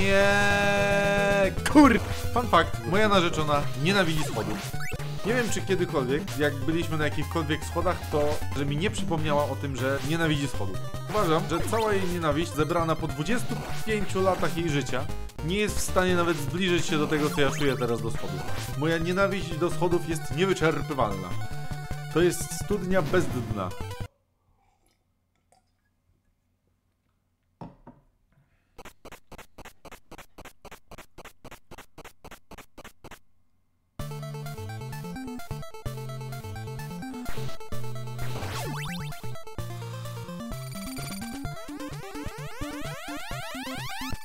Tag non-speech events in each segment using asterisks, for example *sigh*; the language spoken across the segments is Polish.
Nie, kur... Fun fact, moja narzeczona nienawidzi schodów. Nie wiem, czy kiedykolwiek, jak byliśmy na jakichkolwiek schodach, to że mi nie przypomniała o tym, że nienawidzi schodów. Uważam, że cała jej nienawiść, zebrana po 25 latach jej życia, nie jest w stanie nawet zbliżyć się do tego, co ja czuję teraz do schodów. Moja nienawiść do schodów jest niewyczerpywalna. To jest studnia bez dna.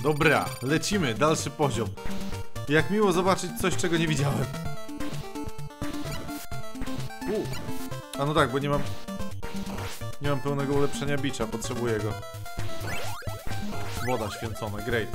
Dobra, lecimy, dalszy poziom. Jak miło zobaczyć coś, czego nie widziałem. U. A no tak, bo nie mam... Nie mam pełnego ulepszenia bicza, potrzebuję go. Woda święcona, great.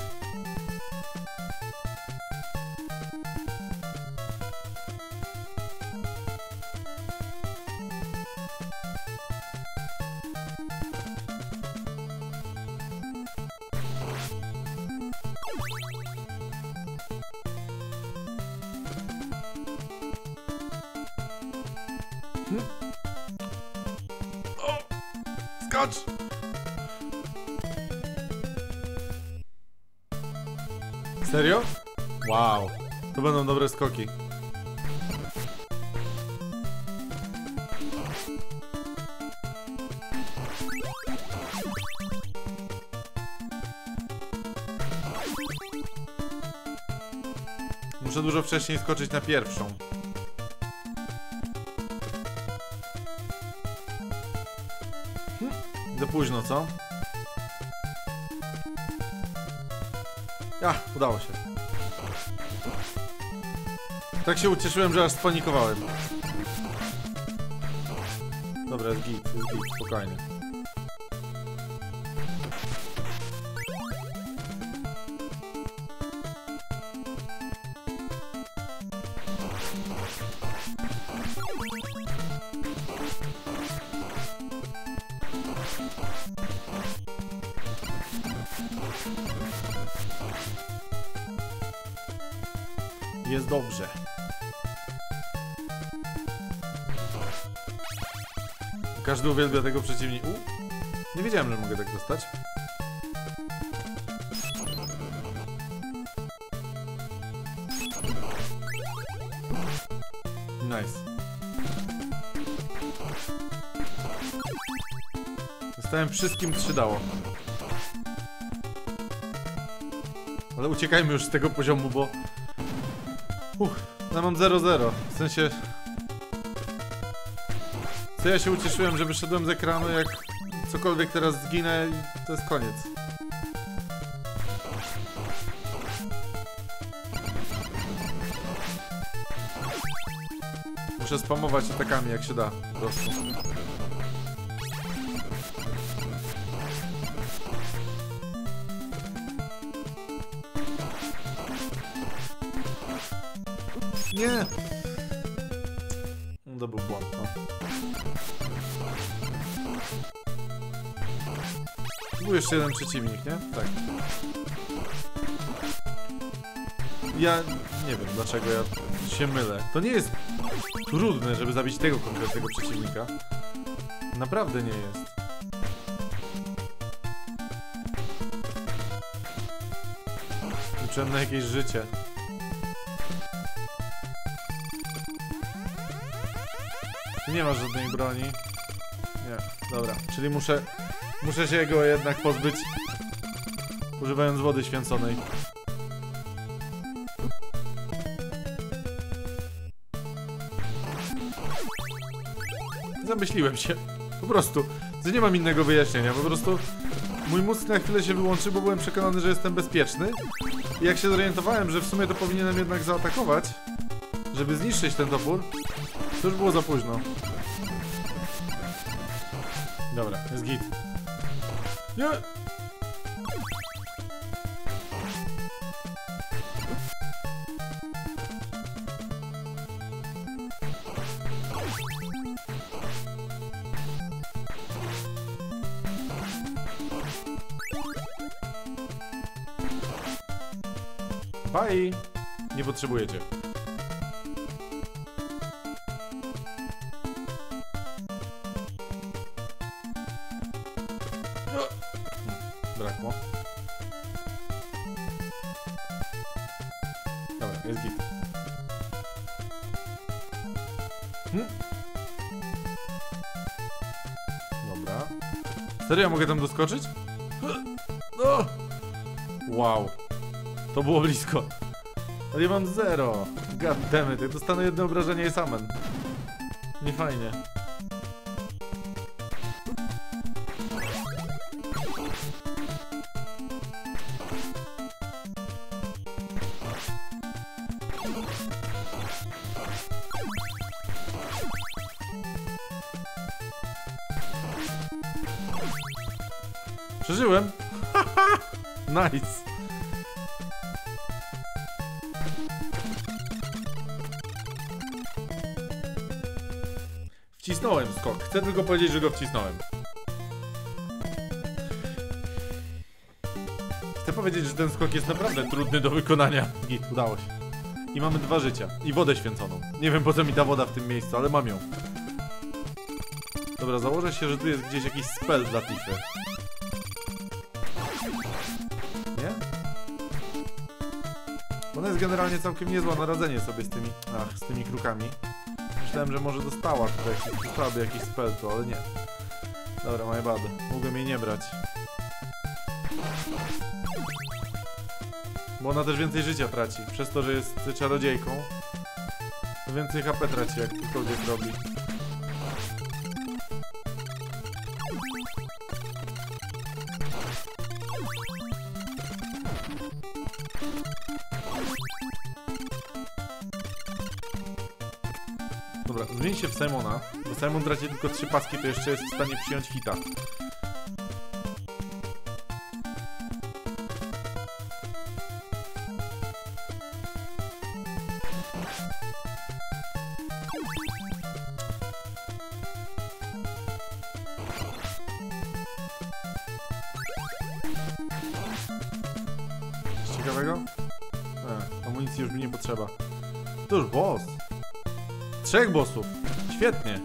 Skoki. Muszę dużo wcześniej skoczyć na pierwszą. Za późno, co? Ja, udało się. Tak się ucieszyłem, że aż spanikowałem. Dobra, jest git, jest git, spokojnie. Każdy uwielbia tego przeciwnika. Nie wiedziałem, że mogę tak dostać. Nice. Dostałem wszystkim trzy dało. Ale uciekajmy już z tego poziomu, bo... Uch, ja mam 0-0. W sensie... Co ja się ucieszyłem, że wyszedłem z ekranu, jak cokolwiek teraz zginę i to jest koniec. Muszę spamować atakami jak się da, po prostu. Jeszcze jeden przeciwnik, nie? Tak. Ja nie wiem dlaczego ja się mylę. To nie jest trudne, żeby zabić tego konkretnego przeciwnika. Naprawdę nie jest. Liczyłem na jakieś życie. Nie ma żadnej broni. Nie, dobra. Czyli muszę... Muszę się go jednak pozbyć. Używając wody święconej. Zamyśliłem się. Po prostu. To nie mam innego wyjaśnienia. Po prostu mój mózg na chwilę się wyłączył, bo byłem przekonany, że jestem bezpieczny. I jak się zorientowałem, że w sumie to powinienem jednak zaatakować, żeby zniszczyć ten topór, to już było za późno. Dobra, jest git. Nie! Bye! Nie potrzebujecie. Serio, ja mogę tam doskoczyć? No! Wow. To było blisko. Ale ja mam zero. Goddammit, jak dostanę jedno obrażenie jest amen. Nie fajnie. *laughs* nice. Wcisnąłem skok. Chcę tylko powiedzieć, że go wcisnąłem. Chcę powiedzieć, że ten skok jest naprawdę trudny do wykonania. Git, udało się. I mamy dwa życia. I wodę święconą. Nie wiem po co mi ta woda w tym miejscu, ale mam ją. Dobra, założę się, że tu jest gdzieś jakiś spell dla Tiffy. Generalnie całkiem niezła na radzenie sobie z tymi, ach, z tymi krukami. Myślałem, że może dostała tutaj, jakiś- jakiś spell tu, ale nie. Dobra, my bad. Mogłem jej nie brać. Bo ona też więcej życia traci. Przez to, że jest czarodziejką. To więcej HP traci, jak cokolwiek robi. Zmień się w Simona, bo Simon traci tylko trzy paski, to jeszcze jest w stanie przyjąć hita. Trzech bossów. Świetnie.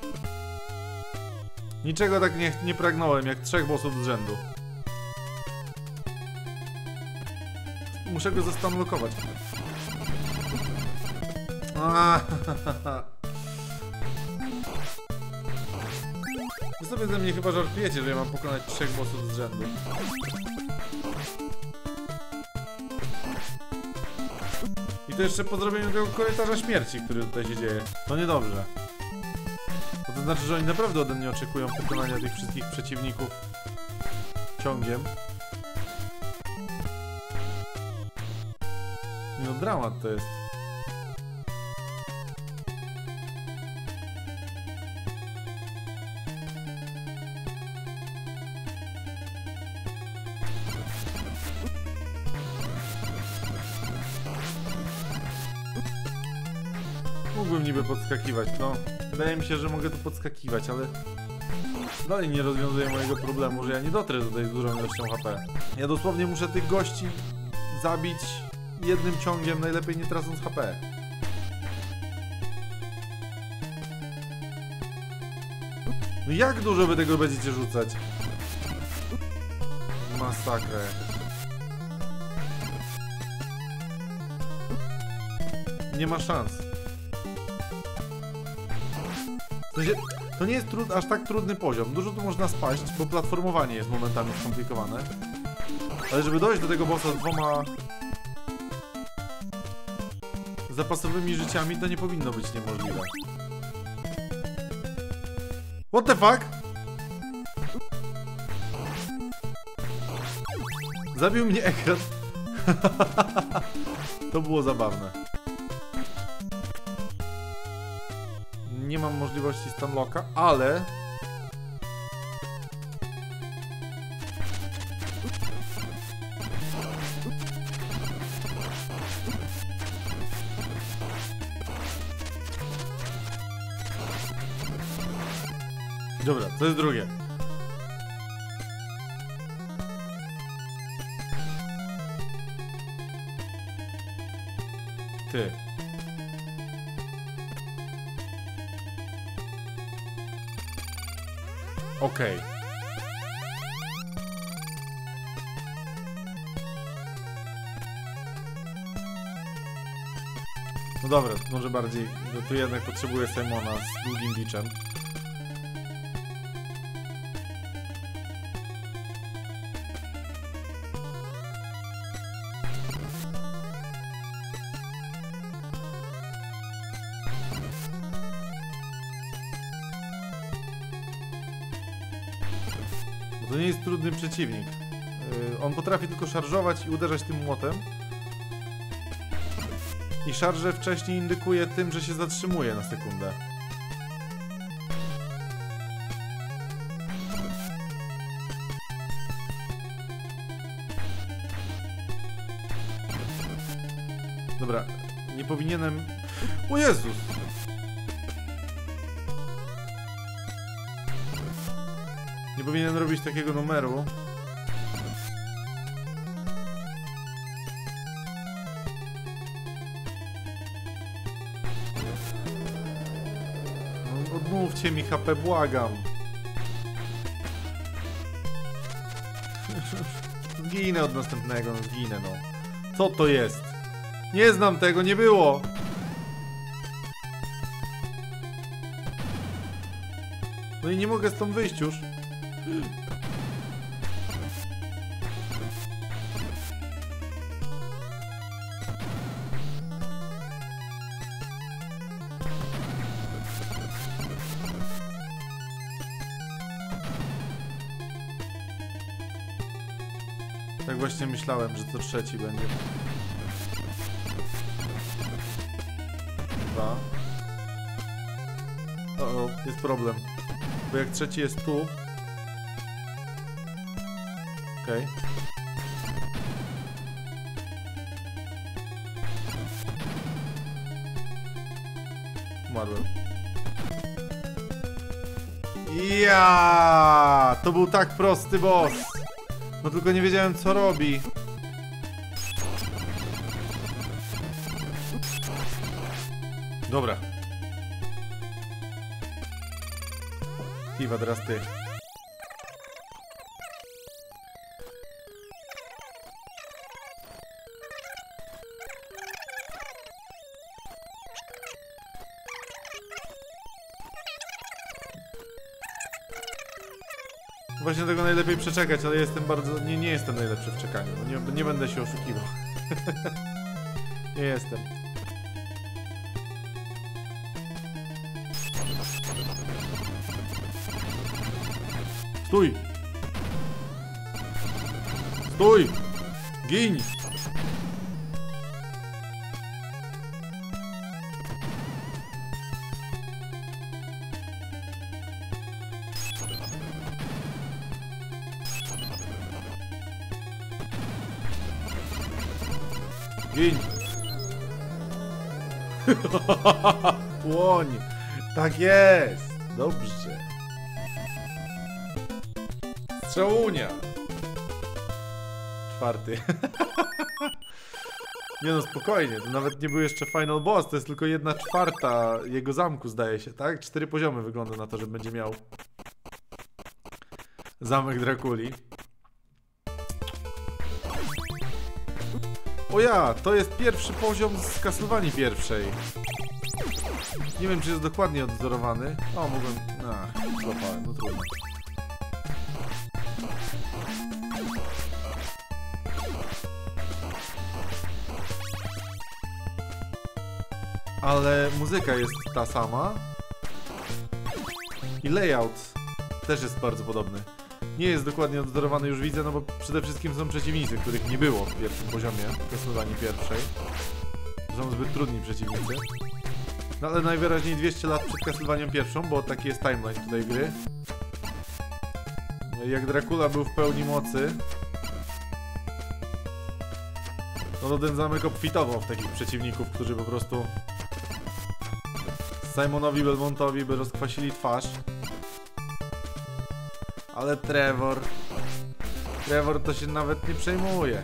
Niczego tak nie, nie pragnąłem, jak trzech bossów z rzędu. Muszę go zastanlokować. Wy sobie ze mnie chyba żartujecie, że ja mam pokonać trzech bossów z rzędu. To jeszcze po zrobieniu tego korytarza śmierci, który tutaj się dzieje. To niedobrze. Bo to znaczy, że oni naprawdę ode mnie oczekują pokonania tych wszystkich przeciwników ciągiem. No dramat to jest. Podskakiwać, no. Wydaje mi się, że mogę tu podskakiwać, ale... Dalej nie rozwiązuje mojego problemu, że ja nie dotrę tutaj z dużą ilością HP. Ja dosłownie muszę tych gości zabić jednym ciągiem, najlepiej nie tracąc HP. No jak dużo wy tego będziecie rzucać? Masakra jakaś. Nie ma szans. W sensie, to nie jest trud, aż tak trudny poziom. Dużo tu można spaść, bo platformowanie jest momentami skomplikowane. Ale żeby dojść do tego bossa z dwoma zapasowymi życiami, to nie powinno być niemożliwe. What the fuck? Zabił mnie ekran. *laughs* to było zabawne. Mam możliwości stunlocka, ale... Dobra, to jest drugie. Ty. Okej. No dobra, może bardziej. No tu jednak potrzebuję Simona z długim biczem. Przeciwnik. Yy, on potrafi tylko szarżować i uderzać tym młotem. I szarże wcześniej indykuje tym, że się zatrzymuje na sekundę. Dobra, nie powinienem... O Jezus! Nie powinienem robić takiego numeru. Odmówcie mi HP, błagam. Zginę od następnego, no zginę no. Co to jest? Nie znam tego, nie było! No i nie mogę stąd wyjść już. Tak właśnie myślałem, że to trzeci będzie. Dwa. O, o, jest problem. Bo jak trzeci jest tu... Okej. Umarłem. Ja, To był tak prosty boss! No tylko nie wiedziałem co robi. Dobra. Tiwa, teraz ty. Właśnie tego najlepiej przeczekać, ale jestem bardzo... Nie, nie jestem najlepszy w czekaniu. No Nie, nie będę się oszukiwał. *laughs* nie jestem. Stój! Stój! Gin! *laughs* Płoń! Tak jest! Dobrze. Strzałunia! Czwarty. *laughs* nie no, spokojnie, to nawet nie był jeszcze final boss, to jest tylko jedna czwarta jego zamku zdaje się, tak? Cztery poziomy wygląda na to, że będzie miał zamek Drakuli. O ja, to jest pierwszy poziom z Castlevanii pierwszej. Nie wiem, czy jest dokładnie odwzorowany. O, mogłem... Ach, złapałem, no trudno. Ale muzyka jest ta sama. I layout też jest bardzo podobny. Nie jest dokładnie odwzorowany, już widzę, no bo przede wszystkim są przeciwnicy, których nie było w pierwszym poziomie Castlevanii pierwszej. Są zbyt trudni przeciwnicy. No ale najwyraźniej 200 lat przed Castlevanią pierwszą, bo taki jest timeline tutaj gry. Jak Dracula był w pełni mocy, no to ten zamek obfitował w takich przeciwników, którzy po prostu Simonowi Belmontowi by rozkwasili twarz. Ale Trevor... Trevor to się nawet nie przejmuje.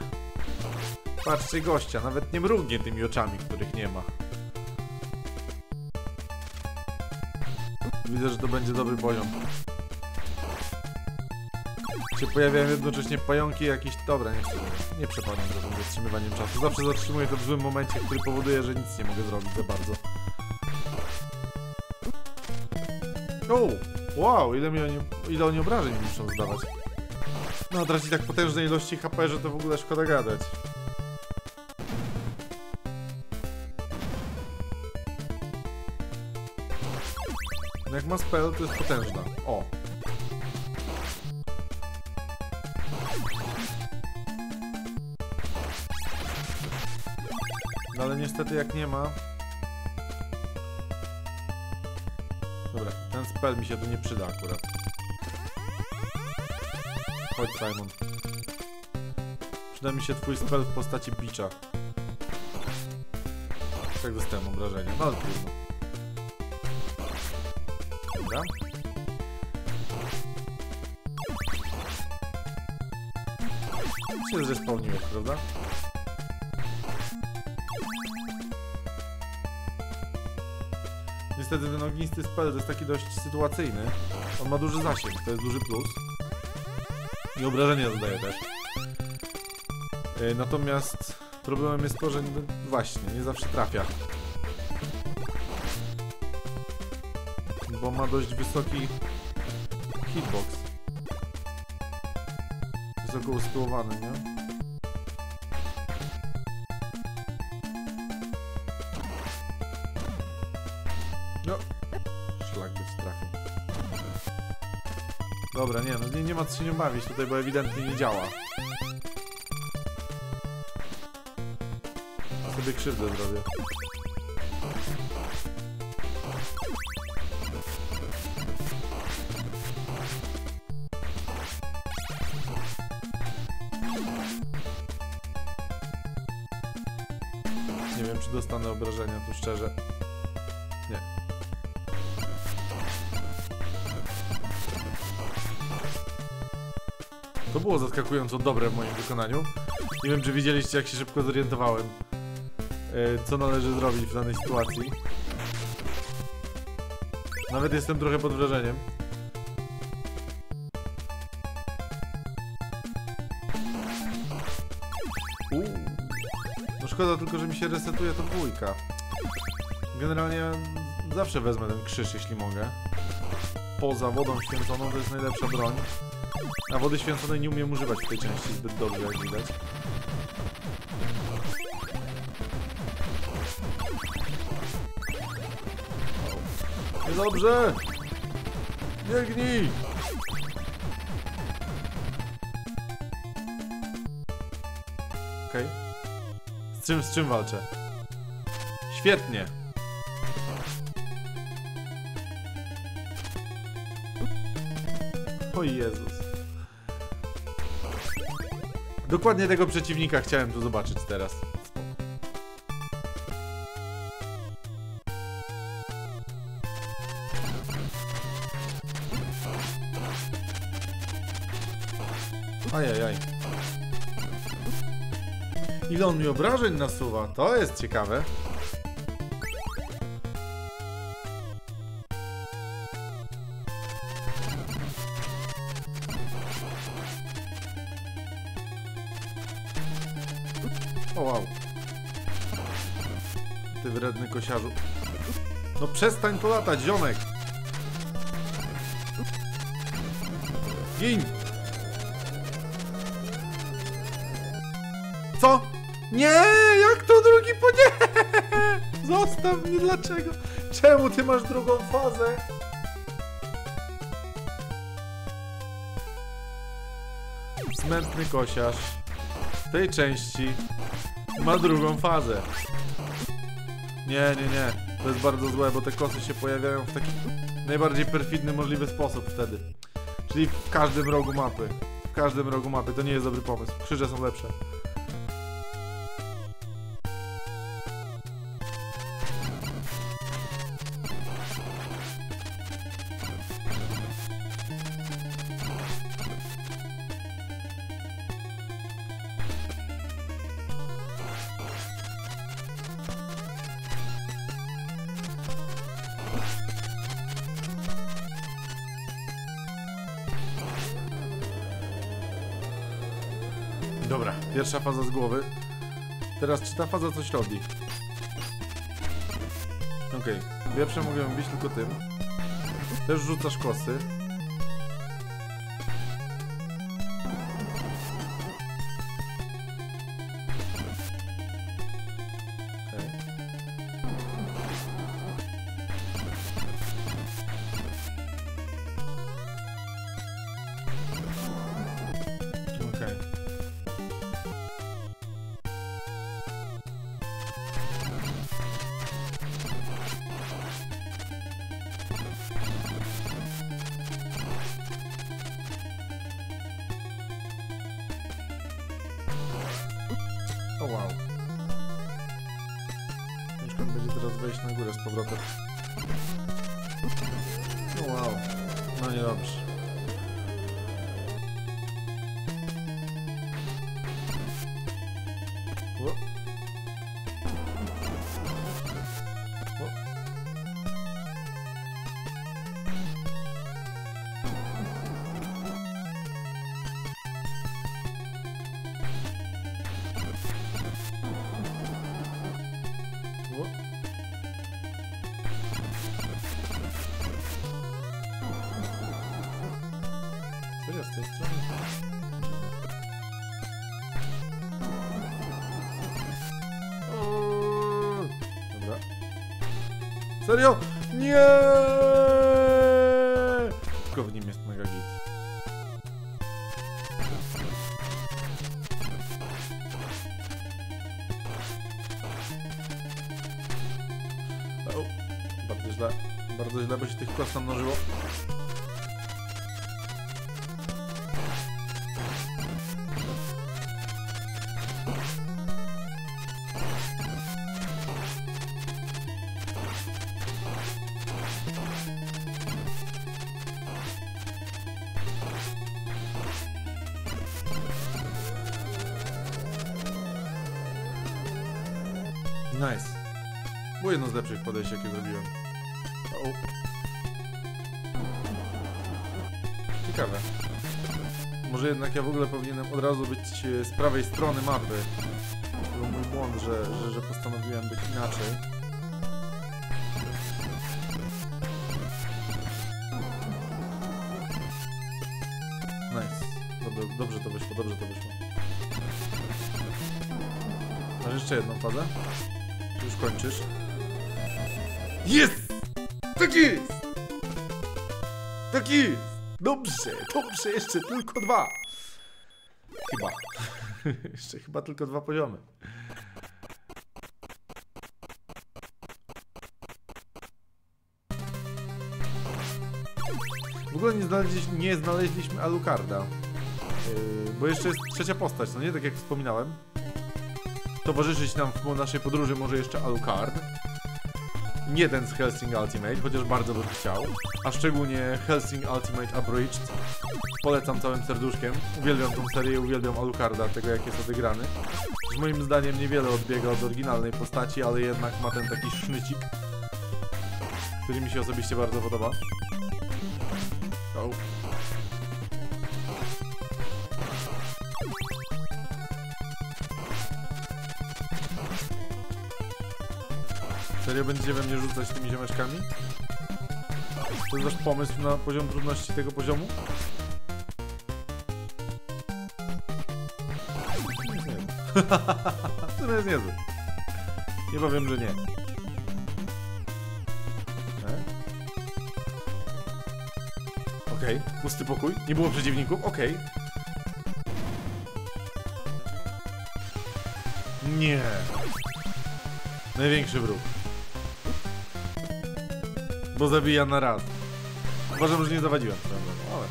Patrzcie gościa, nawet nie mrugnie tymi oczami, których nie ma. Widzę, że to będzie dobry poziom. Się pojawiają jednocześnie pająki jakieś... Dobra, nie chcę. Nie przepadam za tym zatrzymywaniem czasu. Zawsze zatrzymuję to w złym momencie, który powoduje, że nic nie mogę zrobić za bardzo. O! Wow, ile, mi oni, ile oni obrażeń muszą zdawać. No, traci tak potężne ilości HP, że to w ogóle szkoda gadać. No Jak ma spell, to jest potężna. O! No ale niestety jak nie ma... spell mi się tu nie przyda akurat. Chodź Simon. Przyda mi się twój spell w postaci bicza. Tak dostałem obrażenia, no ale trudno. Dobra. Się zrespawniłeś, prawda? Niestety ten ognisty spell to jest taki dość sytuacyjny. On ma duży zasięg, to jest duży plus. I obrażenia zadaje też. Yy, natomiast problemem jest to, że no, właśnie, nie zawsze trafia. Bo ma dość wysoki hitbox. Wysoko usytuowany, nie? Dobra, nie, no nie, nie ma co się nie bawić tutaj, bo ewidentnie nie działa. Sobie krzywdę zrobię. Nie wiem, czy dostanę obrażenia tu szczerze. Było zaskakująco dobre w moim wykonaniu. Nie wiem, czy widzieliście, jak się szybko zorientowałem, e, co należy zrobić w danej sytuacji. Nawet jestem trochę pod wrażeniem. No szkoda tylko, że mi się resetuje to dwójka. Generalnie zawsze wezmę ten krzyż, jeśli mogę. Poza wodą święconą to jest najlepsza broń. A wody święconej nie umiem używać w tej części zbyt dobrze, jak widać. Niedobrze! Biegnij! Okej. Z czym, z czym walczę? Świetnie! Dokładnie tego przeciwnika chciałem tu zobaczyć teraz. Ajajaj. Ile on mi obrażeń nasuwa? To jest ciekawe. O wow. Ty wredny kosiarzu. No przestań to latać, ziomek! Gin! Co? Nie! Jak to drugi po nie? *laughs* Zostaw mnie, dlaczego? Czemu ty masz drugą fazę? Smętny kosiarz w tej części ma drugą fazę. Nie, nie, nie. To jest bardzo złe, bo te kosy się pojawiają w taki najbardziej perfidny możliwy sposób wtedy. Czyli w każdym rogu mapy. W każdym rogu mapy. To nie jest dobry pomysł. Krzyże są lepsze. Pierwsza faza z głowy. Teraz czy ta faza coś robi? Okej. Pierwsze mogę być tylko tym. Też rzucasz kosy. O wow. Ciężko będzie teraz wejść na górę z powrotem. No wow. No niedobrze. O. Bardzo źle, bo się tych kos namnożyło. Nice. Było jedno z lepszych podejść, jakie zrobiłem. Jednak ja w ogóle powinienem od razu być e, z prawej strony mapy. To był mój błąd, że, że, że postanowiłem być inaczej. Nice. Dobrze, dobrze to wyszło, dobrze to wyszło. Masz jeszcze jedną fazę? Już kończysz. Jest! Tak jest! Tak jest! Dobrze, dobrze, jeszcze tylko dwa. *laughs* Jeszcze chyba tylko dwa poziomy. W ogóle nie znaleźliśmy, nie znaleźliśmy Alucarda. Yy, bo jeszcze jest trzecia postać, no nie? Tak jak wspominałem. Towarzyszyć nam w naszej podróży może jeszcze Alucard. Nie ten z Helsing Ultimate, chociaż bardzo bym chciał. A szczególnie Helsing Ultimate Abridged. Polecam całym serduszkiem. Uwielbiam tą serię, uwielbiam Alucarda, tego jak jest odegrany. Z moim zdaniem niewiele odbiega od oryginalnej postaci, ale jednak ma ten taki sznycik, który mi się osobiście bardzo podoba. Serio będziecie we mnie rzucać tymi ziomeczkami? To jest wasz pomysł na poziom trudności tego poziomu? *laughs* Sumie jest niezły. Nie powiem, że nie. E? Okej, pusty pokój. Nie było przeciwników, okej. Nie. Największy wróg. Bo zabija na raz. Uważam, że nie zawadziłem ale...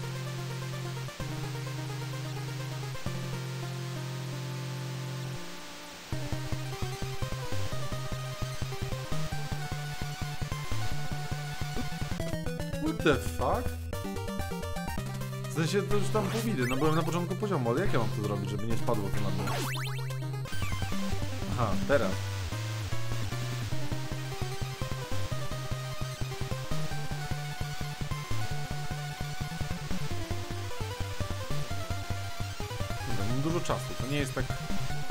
What the fuck? W sensie to już tam pół bidy, no byłem na początku poziomu, ale jak ja mam to zrobić, żeby nie spadło to na dół? Aha, teraz. Czasu, to nie jest tak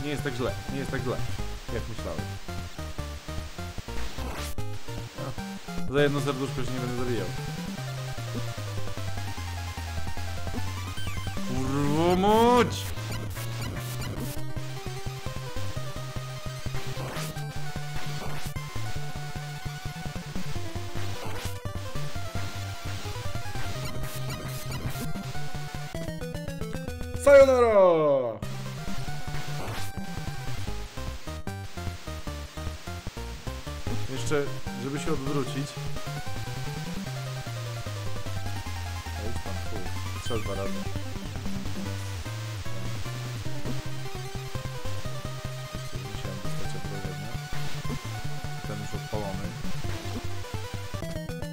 Nie jest tak źle, nie jest tak źle, jak myślałem. A, za jedno serduszko się nie będę zabijał. Kurwa mać! Sayonara! Się odwrócić. A idź pan, chuj. Strzel dwa razy. Jeszcze musiałem dostać obrażenia. Ten już odpalony.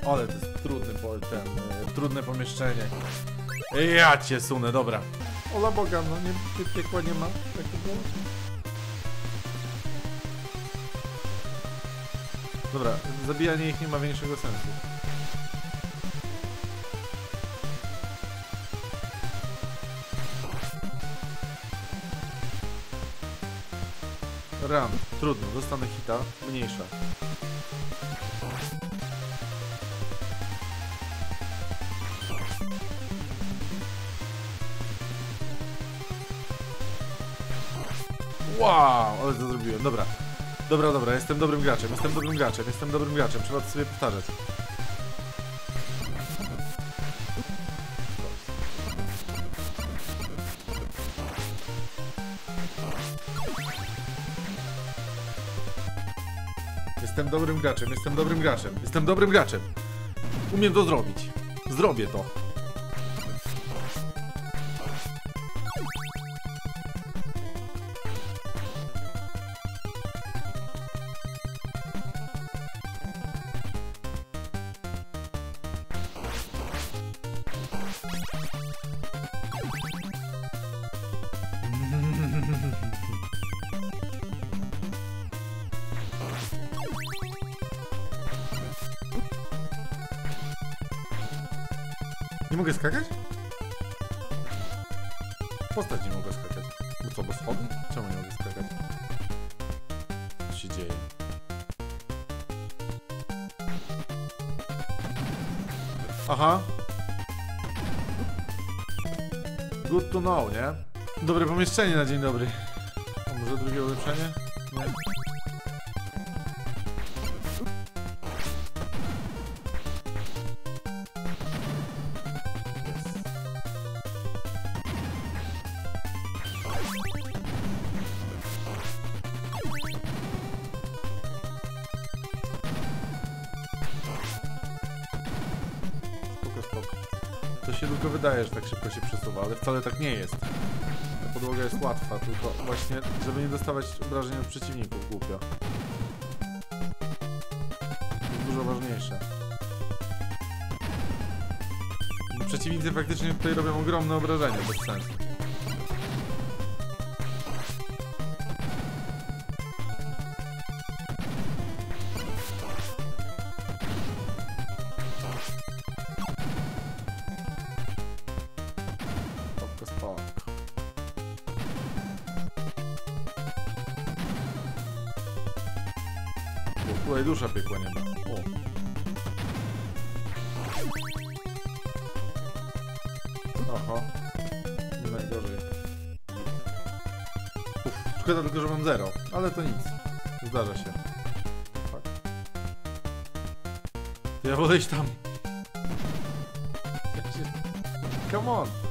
Ale to jest trudny, po- ten, y, trudne pomieszczenie. Ja cię sunę, dobra. Ola Boga, no nie, pie- piekła nie ma. Tak to było? Dobra, zabijanie ich nie ma większego sensu. Ram, trudno, dostanę hita, mniejsza. Wow, ale to zrobiłem, dobra. Dobra, dobra, jestem dobrym graczem, jestem dobrym graczem, jestem dobrym graczem, trzeba to sobie powtarzać. Jestem dobrym graczem, jestem dobrym graczem, jestem dobrym graczem. Umiem to zrobić. Zrobię to. Good to know, nie? Dobre pomieszczenie na dzień dobry. A może drugie ulepszenie? Nie. Się przesuwa, ale wcale tak nie jest. Ta podłoga jest łatwa, tylko właśnie, żeby nie dostawać obrażeń od przeciwników, głupio. To jest dużo ważniejsze. Przeciwnicy faktycznie tutaj robią ogromne obrażenia, bez sensu. Tutaj dusza piekła nieba. O. Oho. Nie najgorzej. Uf, szkoda tylko, że mam zero, ale to nic. Zdarza się. Fuck. To ja wolę iść tam. Come on.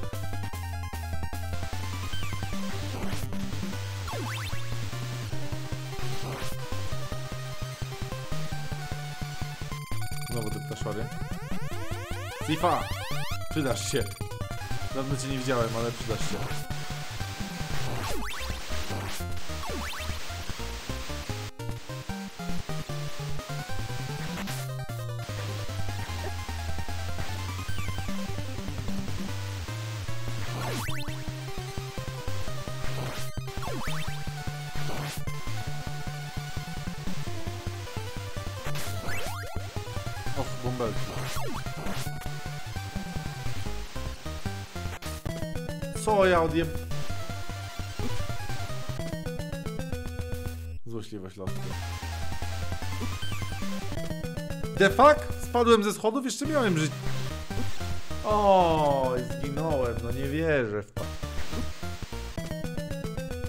Sifa! Przydasz się. Dawno cię nie widziałem, ale przydasz się. Och. Co ja odjem... złośliwość losu. The fuck? Spadłem ze schodów? Jeszcze miałem życie. O, zginąłem, no nie wierzę w to.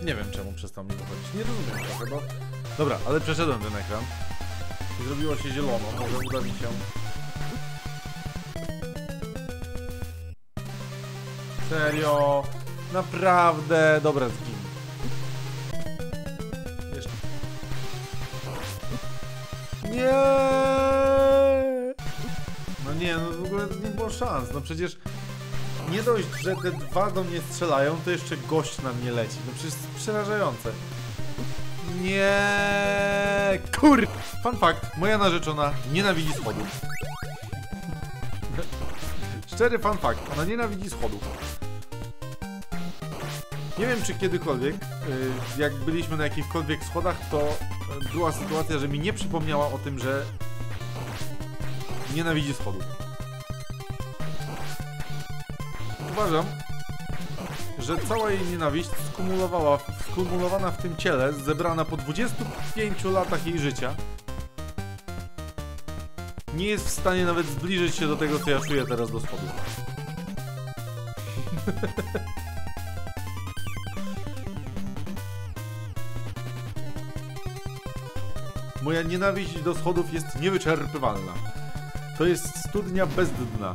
Nie wiem czemu przestał mi wychodzić. Nie rozumiem trochę, bo... Dobra, ale przeszedłem ten ekran. Zrobiło się zielono, może uda mi się... Serio? Naprawdę? Dobra, zgin. Jeszcze. Nie! No nie, no w ogóle nie było szans. No przecież nie dość, że te dwa do mnie strzelają, to jeszcze gość na mnie leci. No przecież przerażające. Nie, kur... Fun fact, moja narzeczona nienawidzi schodów. Szczery fun fact, ona nienawidzi schodów. Nie wiem, czy kiedykolwiek, y, jak byliśmy na jakichkolwiek schodach, to była sytuacja, że mi nie przypomniała o tym, że nienawidzi schodów. Uważam, że cała jej nienawiść skumulowała, skumulowana w tym ciele, zebrana po 25 latach jej życia, nie jest w stanie nawet zbliżyć się do tego, co ja czuję teraz do schodów. *laughs* Moja nienawiść do schodów jest niewyczerpywalna. To jest studnia bez dna.